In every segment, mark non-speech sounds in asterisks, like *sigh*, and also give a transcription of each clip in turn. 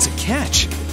that's a catch.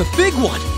A big one.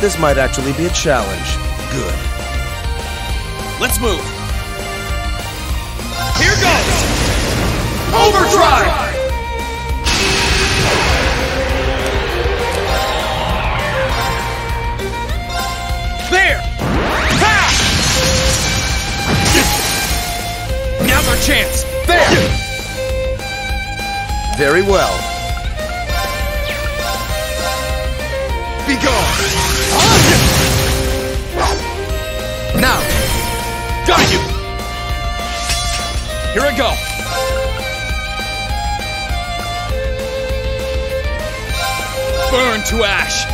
This might actually be a challenge. Good. Let's move. Here goes! Overdrive! There! Ha! Now's our chance! There! Very well. Be gone! Here I go! Burn to ash!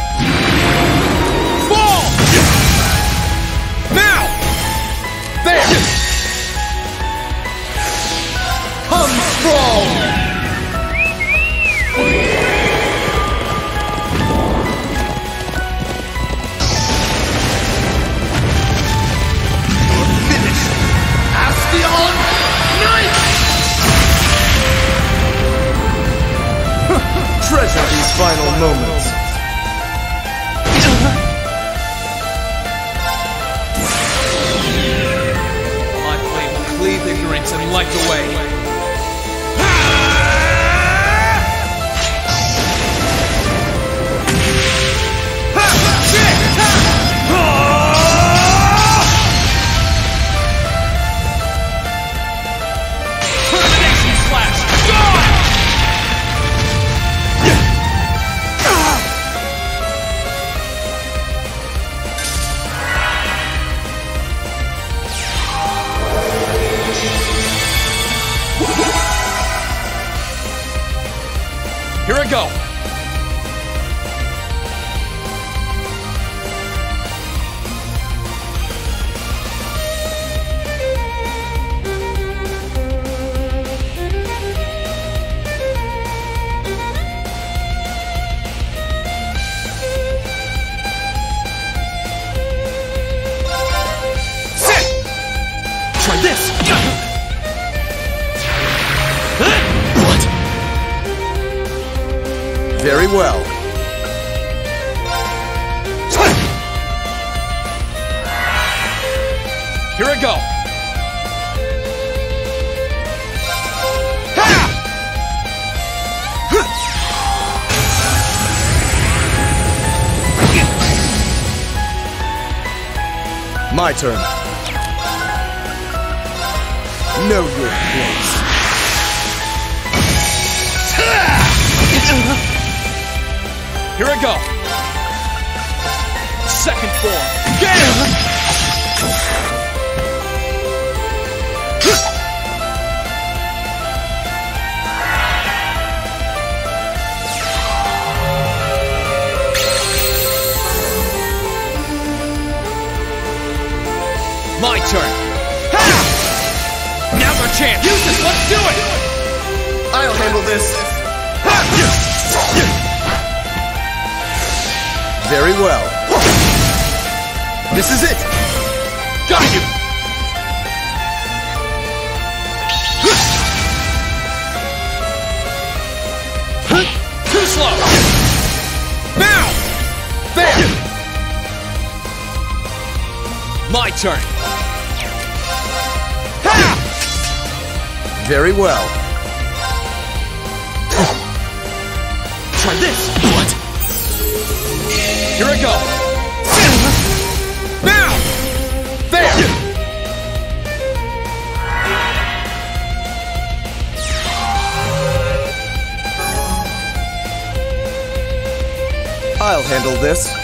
Fall! Now! There! Come Treasure these final moments. My blade will cleave ignorance and light the way. Here I go. Second form. Get him! My turn. Ha! Now's our chance. Use this. Let's do it. I'll handle this. Very well. This is it. Got you. Too slow. Now. There. My turn. Ha! Very well. Try this. Here I go. Now. There. I'll handle this.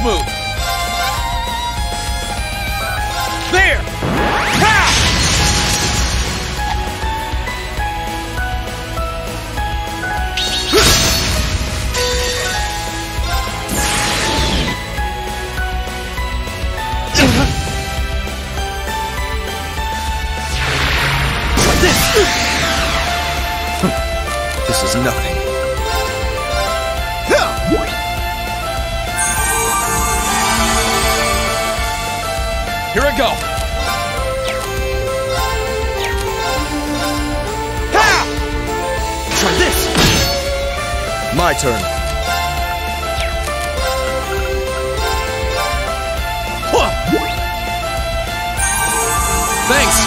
Let's move. There! *laughs* This is nothing. Here I go. Ha! Try this! My turn. Thanks.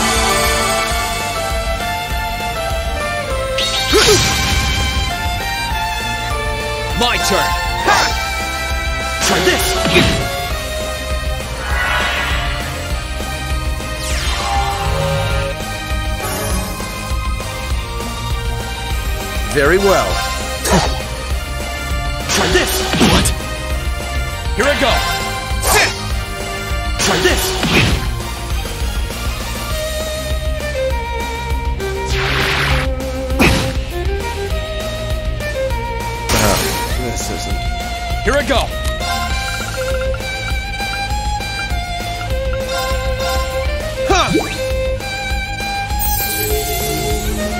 *laughs* My turn. Very well. Try this! What? Here I go. Try this! Oh, this isn't. Here I go. Huh!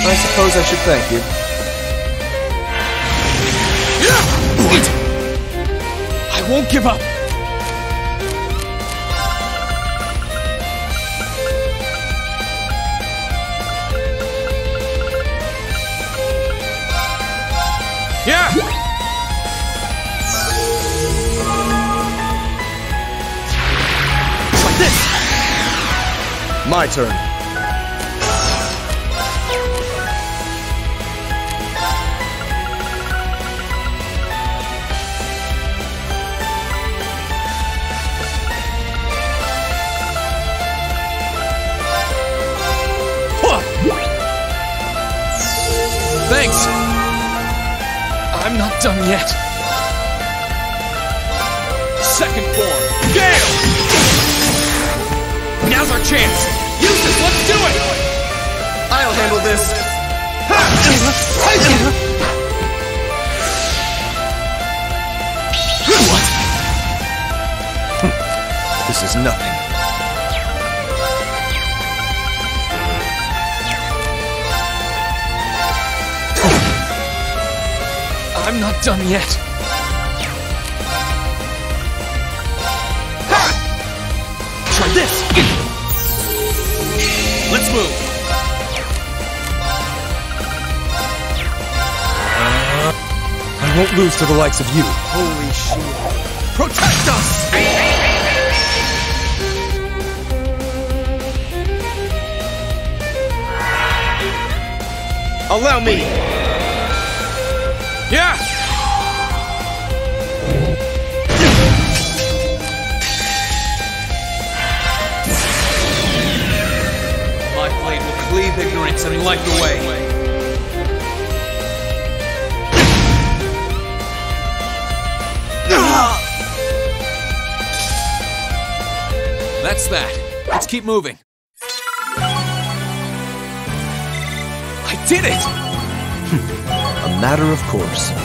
I suppose I should thank you. Won't give up. Yeah. Try this! My turn. Not done yet. Second form. Gale! Now's our chance. Use this. Let's do it. I'll handle this. What? This is nothing. I'm not done yet. Ha! Try this! Let's move. I won't lose to the likes of you. Holy shit. Protect us! Allow me! Cleave ignorance and light the way. That's that. Let's keep moving. I did it! *laughs* A matter of course.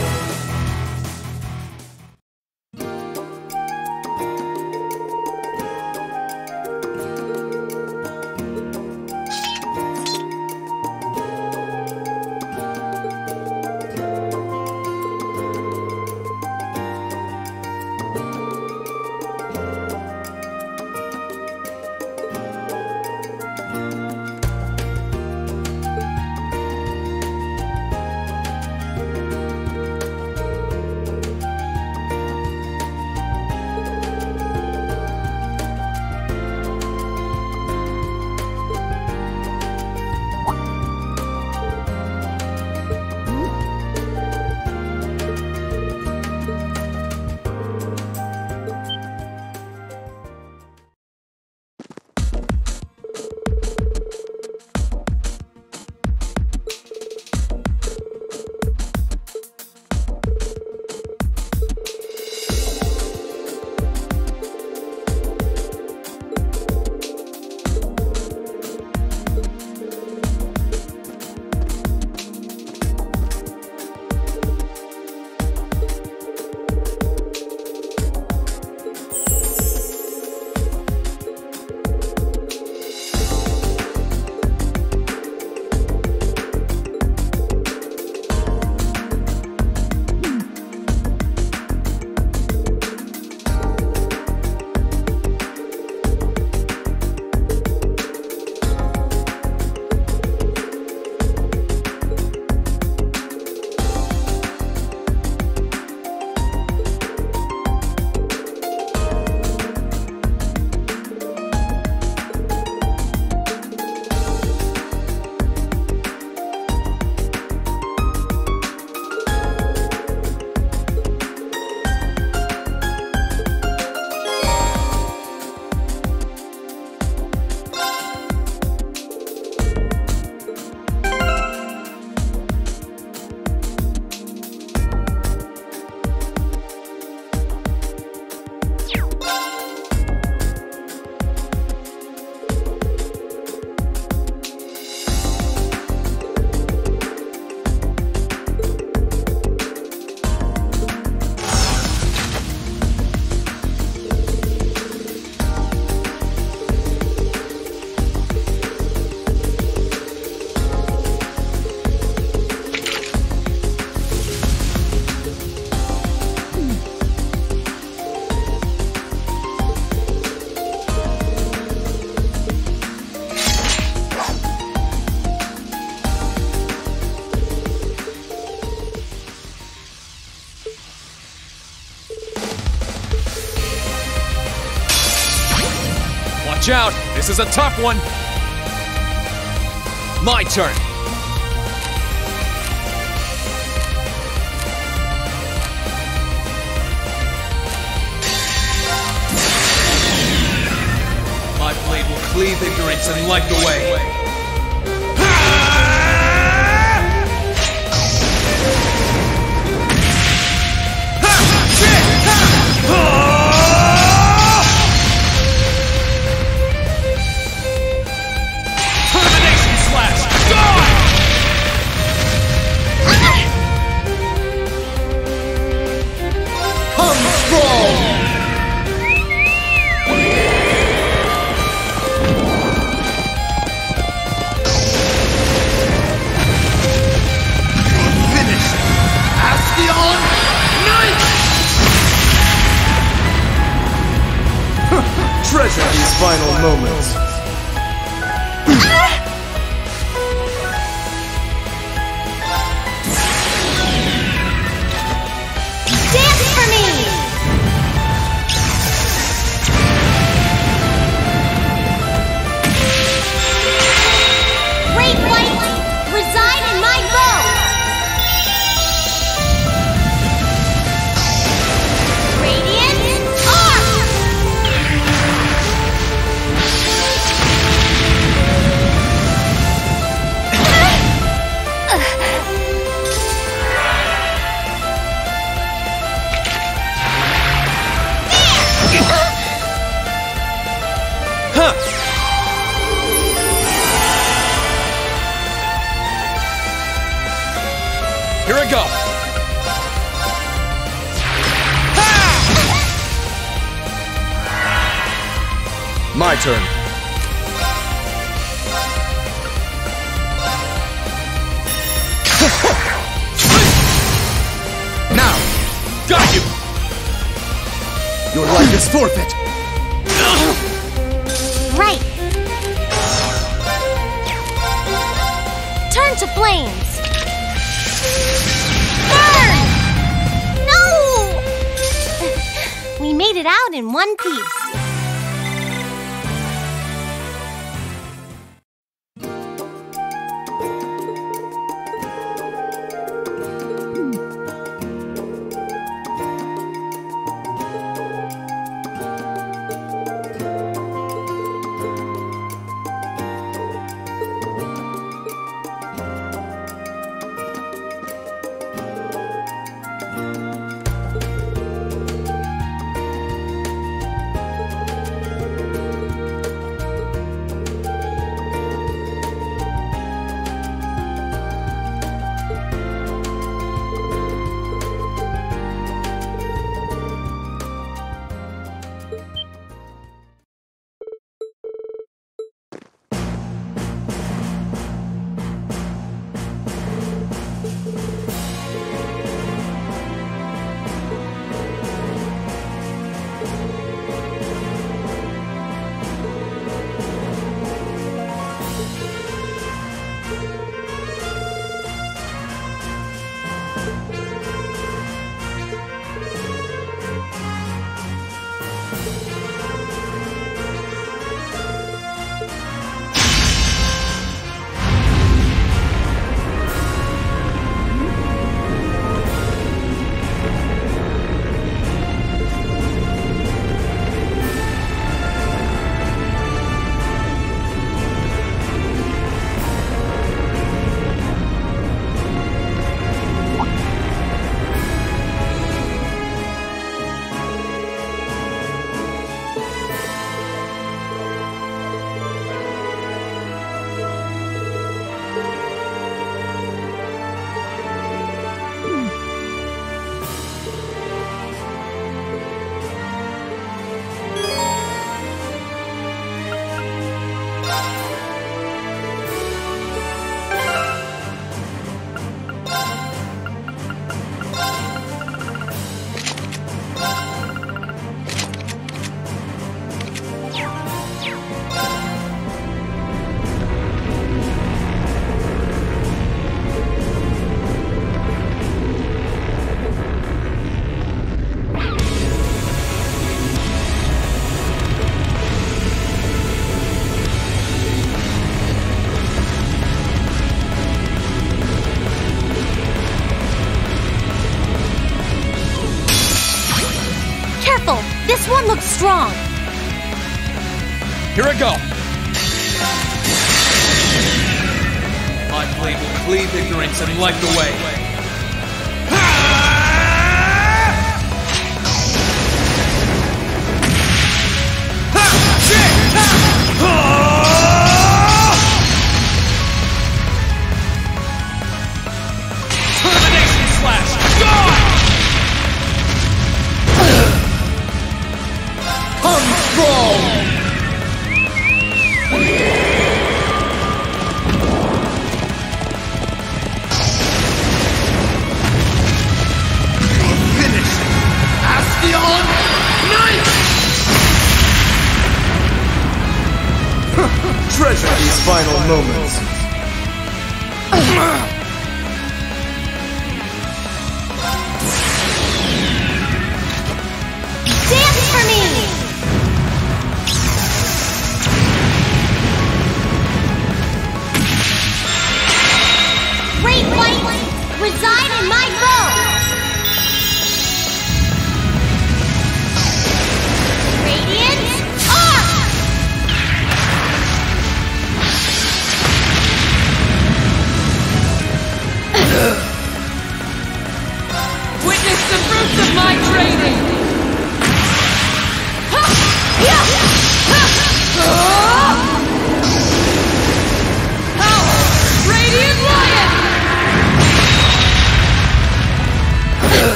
This is a tough one. My turn. My blade will cleave ignorance and light the way. treasure these final moments. Strong. Here I go. Will cleave ignorance and light the way.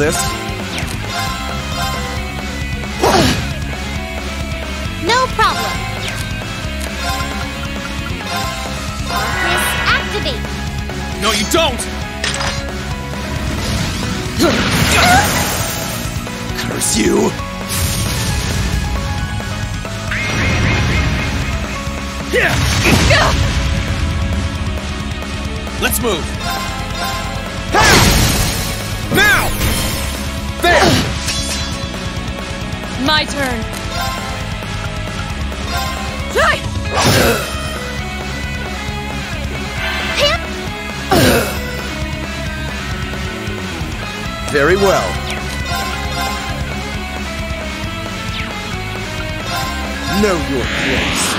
This. No problem. Arcus activate. No, you don't! Curse you! Let's move. My turn. Very well. Know your place.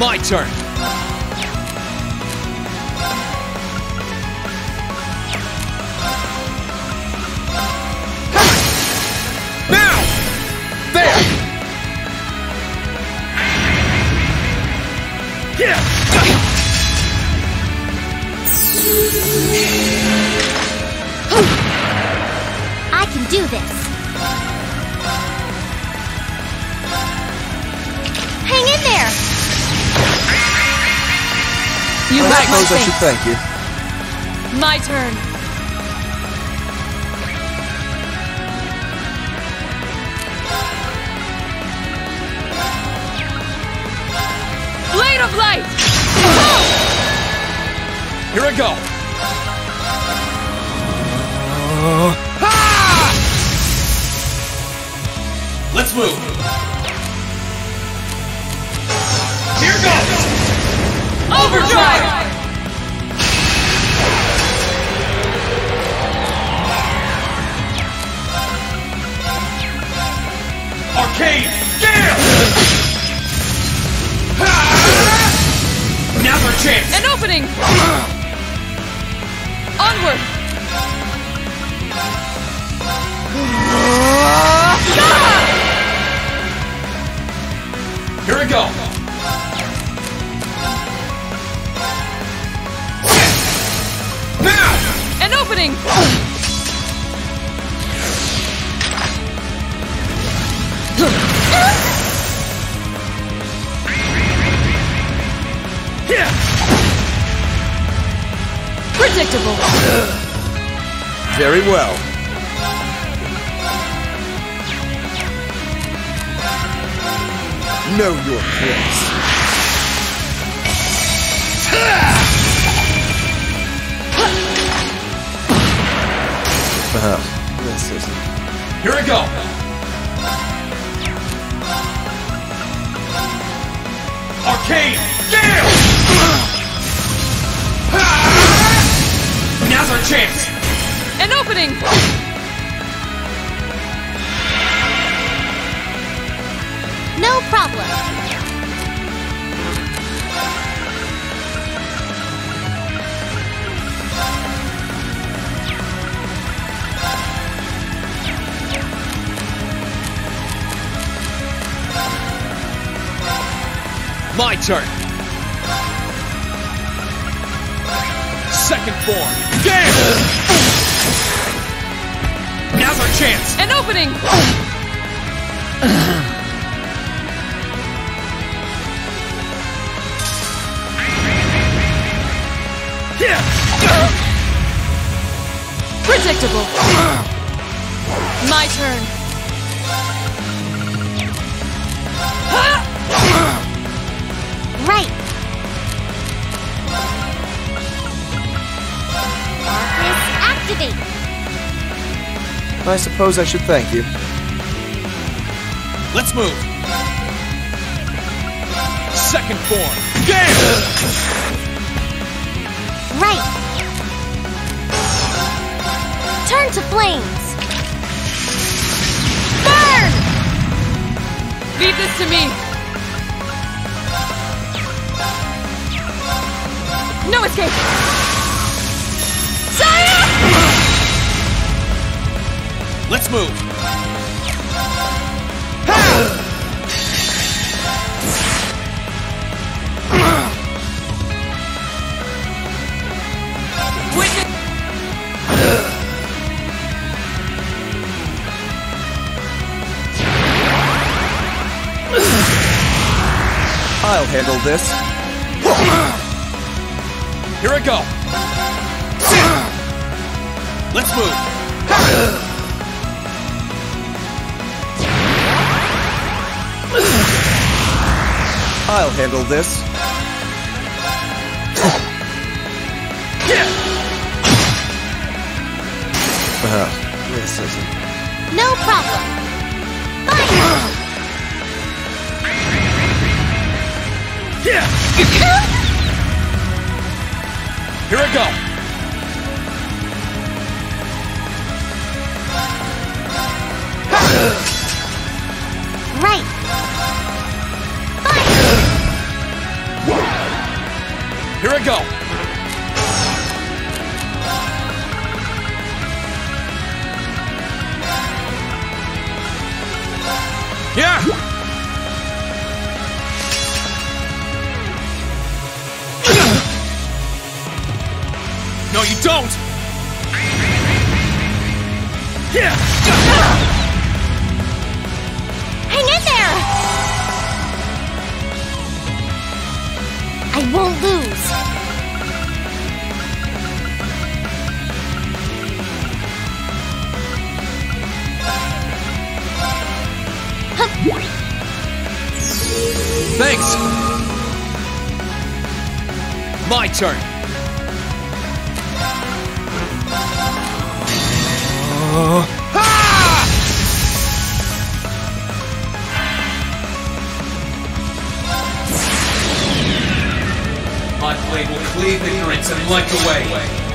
My turn. I can do this. Hang in there. You I got my suppose I should thank you. My turn. Here I go. Uh, ah! Let's move. Here goes. Overdrive! Arcade Gale! Now's our chance! An opening! Ah! I suppose I should thank you. Let's move. Second form. Gale! Right. Turn to flames. Burn! Leave this to me. No escape. Let's move. I'll handle this. Here I go. Let's move. I'll handle this. Uh, this isn't. No problem. Fire! Here I go. Won't lose. Thanks. My turn. My and light the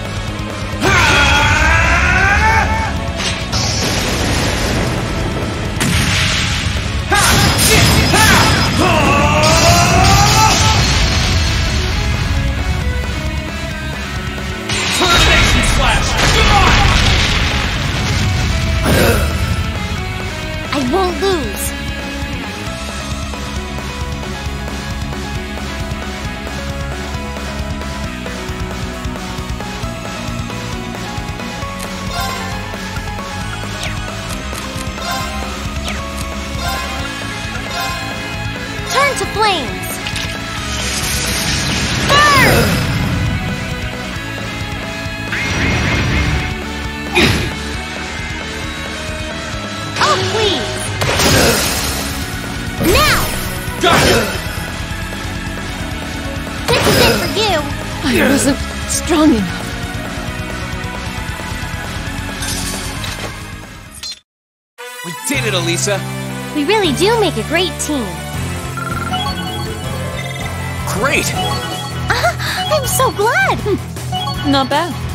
make a great team. Great! Ah, I'm so glad! Hmm. Not bad.